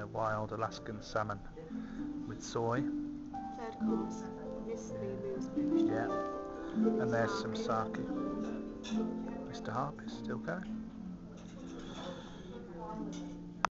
uh, wild Alaskan salmon with soy. Third course. This moves. Yeah. And there's some sake. Mr. Harp is still going.